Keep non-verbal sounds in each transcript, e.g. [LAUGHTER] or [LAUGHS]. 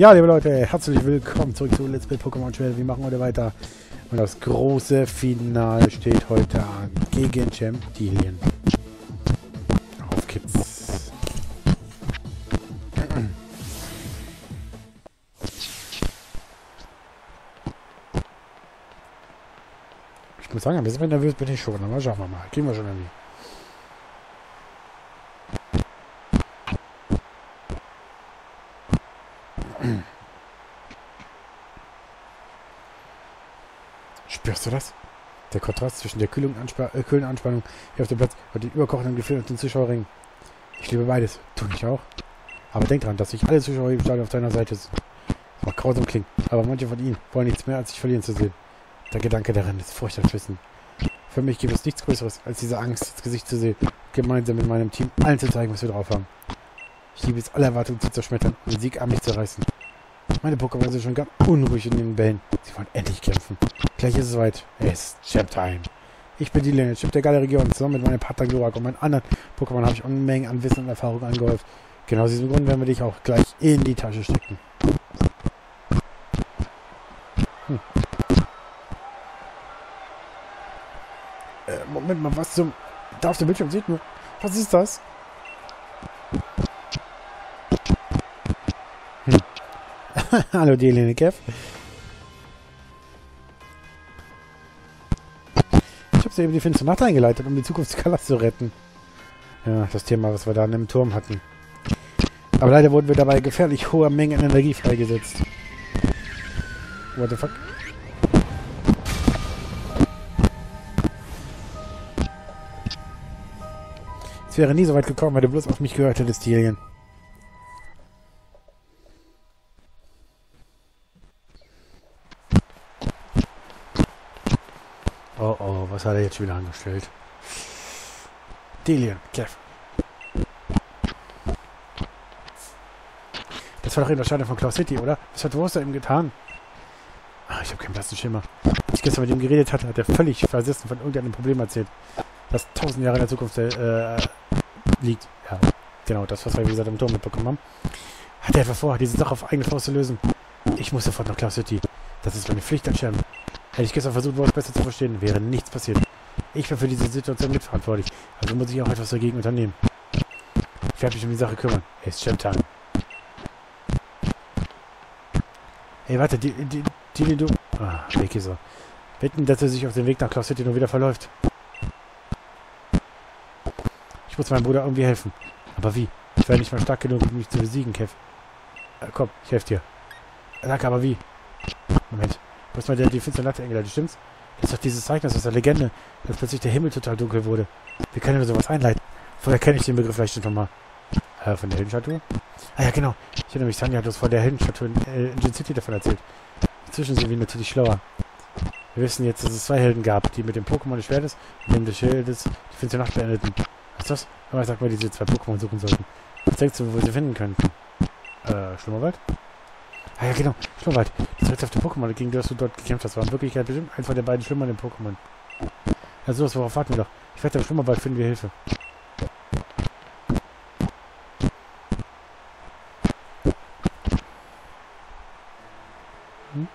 Ja, liebe Leute, herzlich willkommen zurück zu Let's Play Pokémon Schwert. Wir machen heute weiter. Und das große Finale steht heute an gegen Champdillion. Auf geht's. Ich muss sagen, ein bisschen nervös bin ich schon. Aber schauen wir mal. Kriegen wir schon irgendwie. Spürst du das? Der Kontrast zwischen der Kühlung Anspa äh, kühlen Anspannung hier auf dem Platz und den überkochenden Gefühl und den Zuschauerringen. Ich liebe beides. Du nicht auch? Aber denk dran, dass sich alle Zuschauer im Stadion auf deiner Seite sind. Das mag grausam klingen, aber manche von ihnen wollen nichts mehr, als sich verlieren zu sehen. Der Gedanke daran ist furchterflößend. Für mich gibt es nichts Größeres, als diese Angst ins Gesicht zu sehen, gemeinsam mit meinem Team allen zu zeigen, was wir drauf haben. Ich liebe es, alle Erwartungen zu zerschmettern und den Sieg an mich zu reißen. Meine Pokémon sind schon ganz unruhig in den Bällen. Sie wollen endlich kämpfen. Gleich ist es weit. Es ist Champ-Time. Ich bin die Linie, Chip der Galerie und zusammen mit meinem Partner Glurak und meinen anderen Pokémon habe ich Unmengen an Wissen und Erfahrung angehäuft. Genau aus diesem Grund werden wir dich auch gleich in die Tasche stecken. Hm. Äh, Moment mal, was zum... Da auf dem Bildschirm sieht nur... Was ist das? [LAUGHS] Hallo, Delene Kev. Ich habe sie eben die finstere Nacht eingeleitet, um die Zukunft Skalas zu retten. Ja, das Thema, was wir da im Turm hatten. Aber leider wurden wir dabei gefährlich hoher Mengen Energie freigesetzt. What the fuck? Es wäre nie so weit gekommen, wenn du bloß auf mich gehört hättest, Dillian. Was hat er jetzt wieder angestellt? Delian, Kev. Das war doch eben das Stadion von Cloud City, oder? Was hat Roster eben getan? Ach, ich habe keinen blassen Schimmer. Als ich gestern mit ihm geredet hatte, hat er völlig versessen von irgendeinem Problem erzählt, das tausend Jahre in der Zukunft äh, liegt. Ja, genau, das, was wir, wie gesagt, im Turm mitbekommen haben. Hat er etwa vor, diese Sache auf eigene Faust zu lösen? Ich muss sofort nach Cloud City. Das ist meine Pflicht an Scherben. Hätte ich gestern versucht, was besser zu verstehen, wäre nichts passiert. Ich bin für diese Situation mitverantwortlich, also muss ich auch etwas dagegen unternehmen. Ich werde mich um die Sache kümmern. Es ist Champ-Time. Ey, warte, die, die, die, du... Ah, weg ist er. Wetten, dass er sich auf dem Weg nach Cloud City nur wieder verläuft. Ich muss meinem Bruder irgendwie helfen. Aber wie? Ich werde nicht mal stark genug, um mich zu besiegen, Kev. Äh, komm, ich helfe dir. Danke, aber wie? Moment. Hast mal der, die finstere Latte eingeleitet, stimmt's? Das ist doch dieses Zeichen aus der Legende, dass plötzlich der Himmel total dunkel wurde. Wie kann denn sowas einleiten? Vorher kenne ich den Begriff vielleicht schon mal. Äh, von der Heldenstatue? Ah ja, genau. Ich erinnere mich, Tanja hat uns vor der Heldenstatue in, äh, in Gin City davon erzählt. Inzwischen sind wir natürlich schlauer. Wir wissen jetzt, dass es zwei Helden gab, die mit dem Pokémon des Schwertes und dem des Schildes die finstere Nacht beendeten. Was ist das? Aber sag mal, diese zwei Pokémon suchen sollten. Was denkst du, wo wir sie finden könnten? Äh, Schlummerwald? Ah ja, genau. Schlummerwald. Das rätselhafte Pokémon, gegen das du dort gekämpft hast, war in Wirklichkeit bestimmt eins von den beiden schlimmernden Pokémon. Ja, sowas, worauf warten wir doch? Ich wette, im Schlummerwald finden wir Hilfe. Hm?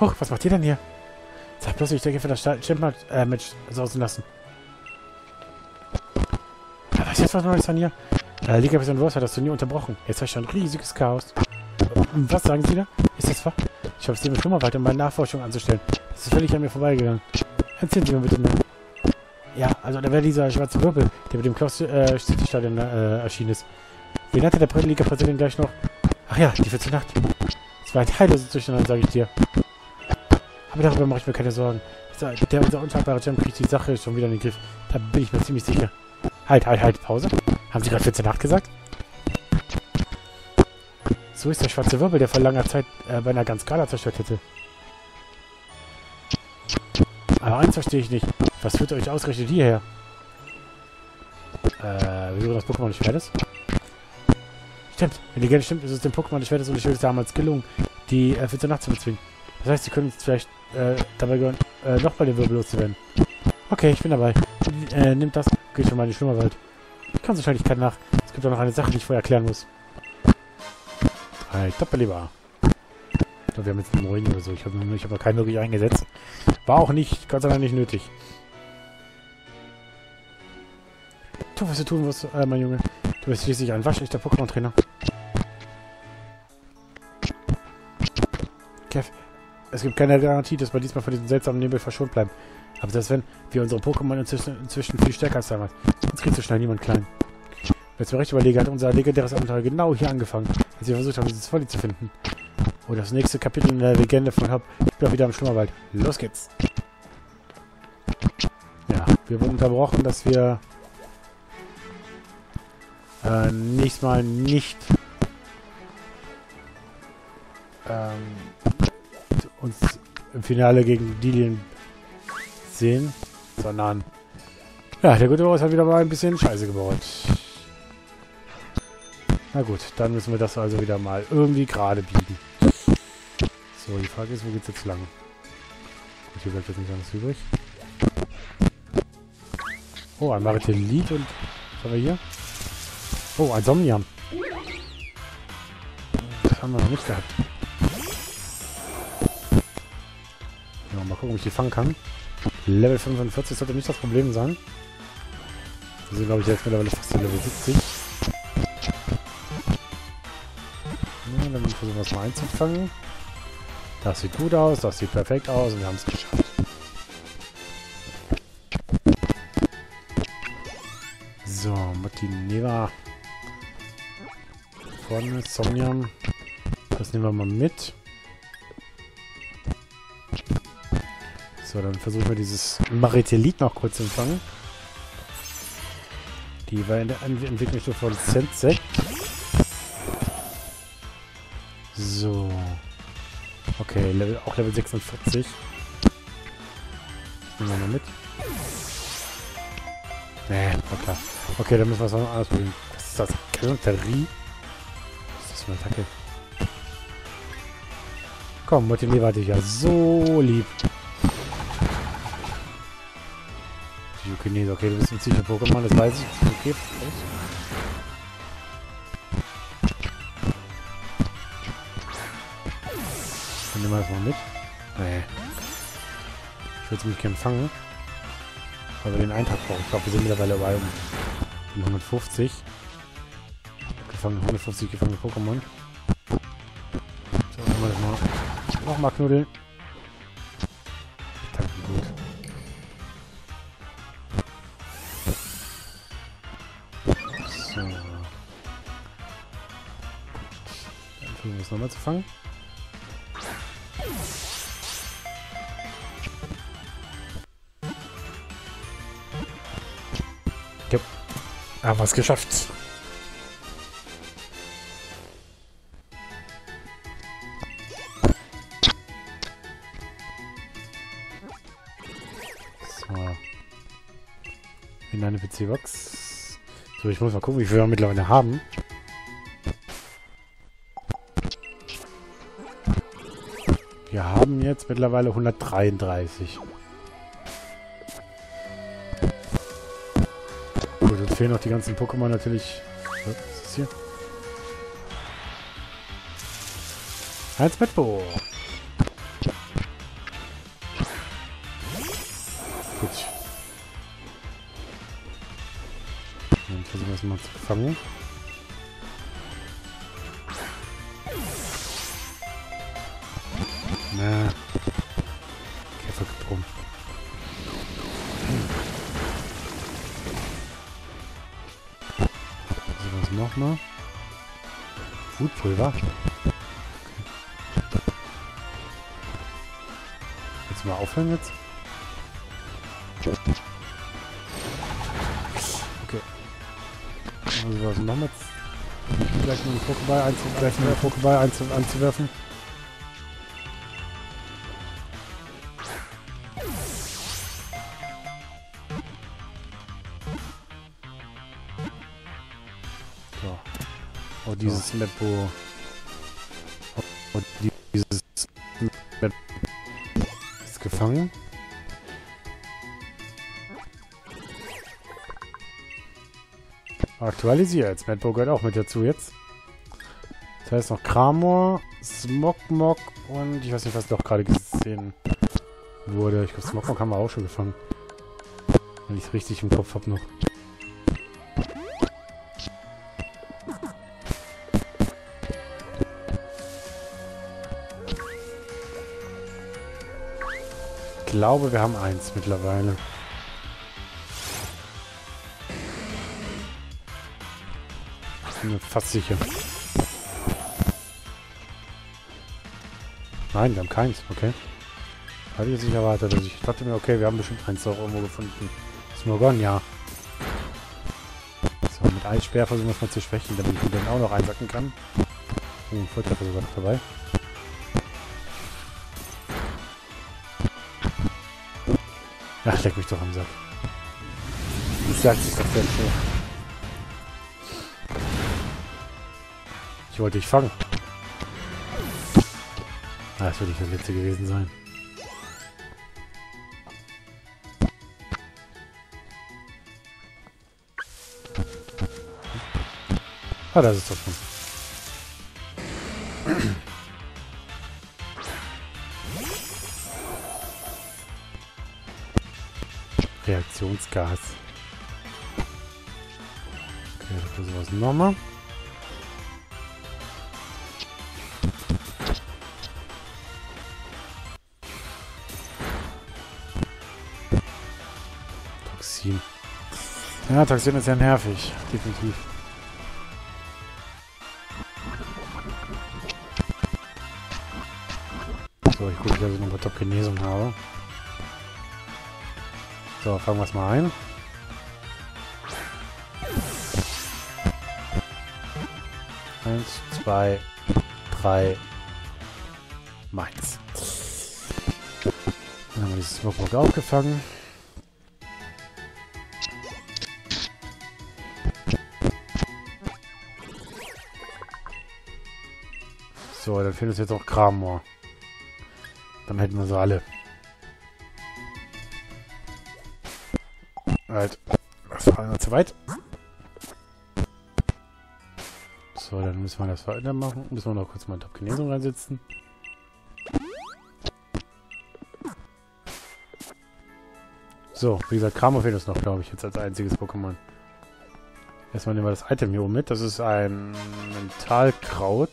Huch, was macht ihr denn hier? Sag bloß, ich denke, für das Schimpfmatch äh, Match sausen lassen. Was ist jetzt was Neues von hier? Äh, Liga Person Rose hat das Turnier unterbrochen. Jetzt herrscht ein riesiges Chaos. Was sagen Sie da? Ist das wahr? Ich habe es dir mit Schlummerwald, um meine Nachforschung anzustellen. Das ist völlig an mir vorbeigegangen. Erzählen Sie mir bitte mehr. Ja, also da wäre dieser schwarze Wirbel, der mit dem Klaus äh, City-Stadion äh, erschienen ist. Wen hatte der Liga-Präsident gleich noch? Ach ja, die 14 Nacht. Es war ein heilloses Durcheinander, sage ich dir. Aber darüber mache ich mir keine Sorgen. Der, unser unschlagbare Champ kriegt die Sache schon wieder in den Griff. Da bin ich mir ziemlich sicher. Halt, halt, halt, Pause. Haben Sie gerade 14 Nacht gesagt? So ist der schwarze Wirbel, der vor langer Zeit äh, bei einer ganz Skala zerstört hätte. Aber eins verstehe ich nicht. Was führt euch ausgerechnet hierher? Äh, wieso das Pokémon des Schwertes? Stimmt, wenn die Legende stimmt, ist es dem Pokémon des Schwertes und des Schwertes damals gelungen, die äh, Nacht zu bezwingen. Das heißt, sie können uns vielleicht äh, dabei gehören, äh, noch bei den Wirbel loszuwerden. Okay, ich bin dabei. Äh, nimmt das. Geht schon mal in die Schlummerwald. Ich kann wahrscheinlich keinen nach. Es gibt auch noch eine Sache, die ich vorher erklären muss. Drei Doppelleber. Ich glaube, wir haben jetzt neuen oder so. Ich habe hab noch keinen wirklich eingesetzt. War auch nicht, Gott sei Dank nicht nötig. Tu, was du tun musst, äh, mein Junge. Du bist schließlich ein waschechter Pokémon-Trainer. Kev, es gibt keine Garantie, dass wir diesmal von diesem seltsamen Nebel verschont bleiben. Aber selbst wenn wir unsere Pokémon inzwischen, inzwischen viel stärker als damals, uns kriegt so schnell niemand klein. Wenn ich mir recht überlege, hat unser legendäres Abenteuer genau hier angefangen, als wir versucht haben, dieses Volley zu finden. Und das nächste Kapitel in der Legende von Hub ist wieder im Schlummerwald. Los geht's! Ja, wir wurden unterbrochen, dass wir äh, nächstes Mal nicht ähm, uns im Finale gegen Dillian sehen, sondern ja, der gute Boss hat wieder mal ein bisschen Scheiße gebaut. Na gut, dann müssen wir das also wieder mal irgendwie gerade biegen. So, die Frage ist, wo geht's jetzt lang? Und hier bleibt jetzt nicht alles übrig. Oh, ein Maritelit und was haben wir hier? Oh, ein Somniam. Das haben wir noch nicht gehabt. Gucken, ob ich die fangen kann. Level 45 sollte nicht das Problem sein. Wir sind, glaube ich, jetzt mittlerweile fast Level 70. Ja, dann versuchen wir es mal einzufangen. Das sieht gut aus, das sieht perfekt aus und wir haben es geschafft. So, Martineva. Vorne, Somnium. Das nehmen wir mal mit. So, dann versuchen wir dieses Maritelit noch kurz zu empfangen. Die war in der Entwicklungsstufe von Sensei. So. Okay, Level, auch Level 46. Nehmen wir mal mit. Nee, war klar. Okay, dann müssen wir es noch anders probieren. Was ist das? Galanterie? Was ist das für eine Attacke? Komm, motiviere dich ja so lieb. Psychokinese, okay, du bist ein Psycho-Pokémon, das weiß ich. Okay, Dann nehmen wir das mal mit. Nee. Ich würde es mich gerne fangen. Weil wir den Eintrag brauchen. Ich glaube, wir sind mittlerweile bei um 150. Gefangen, 150 gefangene Pokémon. So, nehmen wir das mal. Nochmal knuddeln. Nochmal zu fangen. Ja. Haben wir es geschafft. So. In eine PC-Box. So, ich muss mal gucken, wie viel wir mittlerweile haben. Jetzt mittlerweile 133. Gut, jetzt fehlen noch die ganzen Pokémon natürlich. Was ist hier? Heinz Mettbo. Gut. Dann versuchen wir es mal zu fangen. Nochmal? Wutpulver. Okay. Du mal aufhören jetzt? Okay. Also was nochmal? Gleich mal einen Pokéball, einzu gleich mal einen Pokéball einzu Oh, dieses Map, wo... Oh, dieses Map ist gefangen. Aktualisiert. Madbo gehört auch mit dazu jetzt. Das heißt noch Kramor, Smogmog und ich weiß nicht, was noch gerade gesehen wurde. Ich glaube, Smogmog haben wir auch schon gefangen. Wenn ich es richtig im Kopf habe noch. Glaube, wir haben eins mittlerweile. bin mir fast sicher. Nein, wir haben keins. Okay. Hatte ich jetzt nicht erwartet. Also ich dachte mir, okay, wir haben bestimmt eins auch irgendwo gefunden. Smogon, ja. So, mit Eissperr versuchen wir es mal zu schwächen, damit ich den auch noch einsacken kann. Oh, ein Volltreffer sogar noch dabei. Ach, leck mich doch am Sack. Das sagt sich doch selbst. Ich wollte dich fangen. Ah, das wird nicht das letzte gewesen sein. Ah, das ist doch schon. Reaktionsgas. Okay, das ist sowas nochmal. Ja, Toxin ist ja nervig. Definitiv. So, ich gucke, dass ich noch mal Top-Genesung habe. So, fangen wir es mal ein. Eins, zwei, drei, meins. Dann haben wir dieses Smoke aufgefangen. So, dann fehlt uns jetzt auch Kramor. Dann hätten wir sie alle. Einer zu weit. So, dann müssen wir das weiter machen. Müssen wir noch kurz mal in Top-Genesung reinsetzen. So, wie gesagt, Kramo fehlt uns noch, glaube ich, jetzt als einziges Pokémon. Erstmal nehmen wir das Item hier oben mit. Das ist ein Mentalkraut.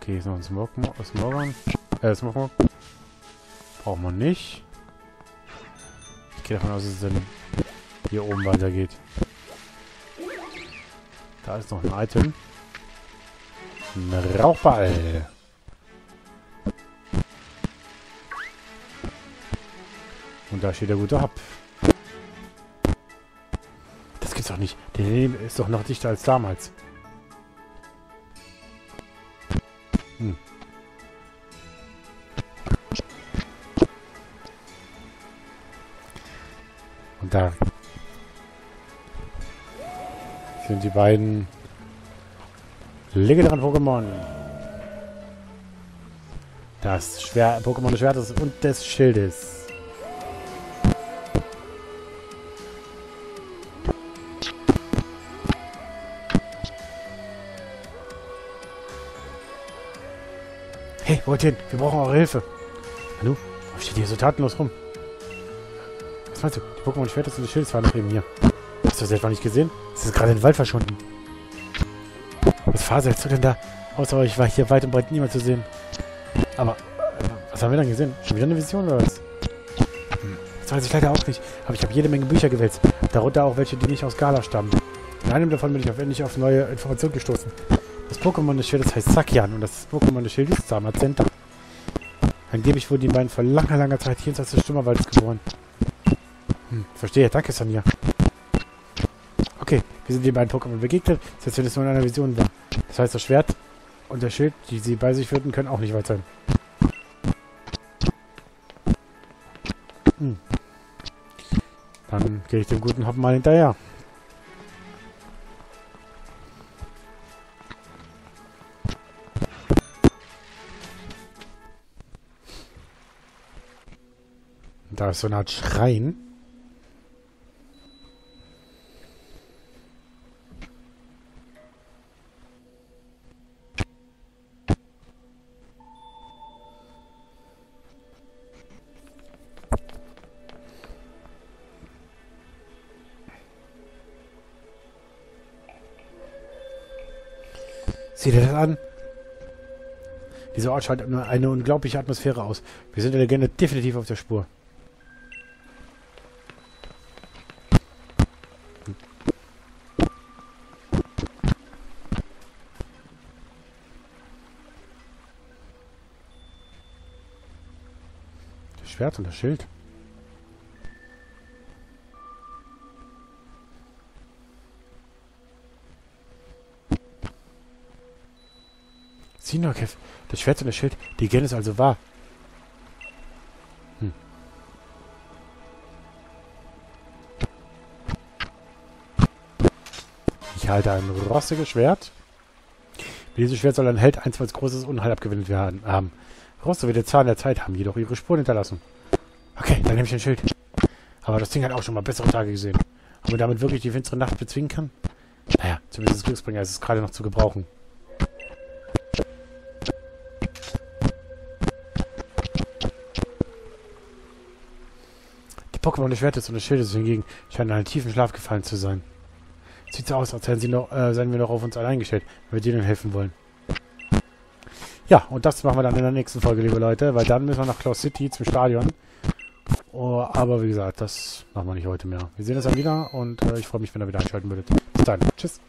Okay, ist noch ein Smogon. Äh, Smogon. Braucht man nicht. Ich gehe davon aus, dass es dann hier oben weitergeht. Da ist noch ein Item. Ein Rauchball. Und da steht der gute Hub. Das gibt's doch nicht. Der ist doch noch dichter als damals. Da sind die beiden legendären Pokémon. Das Schwer Pokémon des Schwertes und des Schildes. Hey, wo hin? Wir brauchen eure Hilfe. Hallo? Warum steht ihr so tatenlos rum? Meinst du? Die Pokémon Schwertes und des Schildes waren noch eben hier. Hast du das etwa nicht gesehen? Es ist gerade in den Wald verschwunden. Was faselst du denn da? Außer euch war hier weit und breit niemand zu sehen. Aber, äh, was haben wir dann gesehen? Schon wieder eine Vision oder was? Hm, das weiß ich leider auch nicht. Aber ich habe jede Menge Bücher gewälzt. Darunter auch welche, die nicht aus Gala stammen. In einem davon bin ich auf endlich auf neue Informationen gestoßen. Das Pokémon des Schildes heißt Sakian und das Pokémon des Schildes ist Zamazenta. Angeblich wurden die beiden vor langer, langer Zeit jenseits des Stimmerwaldes geboren. Hm, verstehe. Danke, Sonja. Okay, wir sind den beiden Pokémon begegnet, selbst wenn es nur in einer Vision war. Das heißt, das Schwert und der Schild, die sie bei sich führten, können auch nicht weit sein. Hm. Dann gehe ich dem guten Hoppen mal hinterher. Da ist so eine Art Schrein. Sieh dir das an. Dieser Ort scheint eine unglaubliche Atmosphäre aus. Wir sind der Legende definitiv auf der Spur. Das Schwert und das Schild. Sinokev, das Schwert und das Schild, die gehen es also wahr. Hm. Ich halte ein rostiges Schwert. Mit diesem Schwert soll ein Held einstmals großes Unheil abgewendet werden haben. Roste wird der Zahn der Zeit haben, jedoch ihre Spuren hinterlassen. Okay, dann nehme ich ein Schild. Aber das Ding hat auch schon mal bessere Tage gesehen. Ob man damit wirklich die finstere Nacht bezwingen kann? Naja, zumindest das Glücksbringer ist es gerade noch zu gebrauchen. Pokémon des Schwertes und des Schildes hingegen scheinen in einen tiefen Schlaf gefallen zu sein. Sieht so aus, als seien, noch, äh, seien wir noch auf uns allein gestellt, wenn wir denen helfen wollen. Ja, und das machen wir dann in der nächsten Folge, liebe Leute, weil dann müssen wir nach Cloud City zum Stadion. Oh, aber wie gesagt, das machen wir nicht heute mehr. Wir sehen uns dann wieder und äh, ich freue mich, wenn ihr wieder einschalten würdet. Bis dann. Tschüss.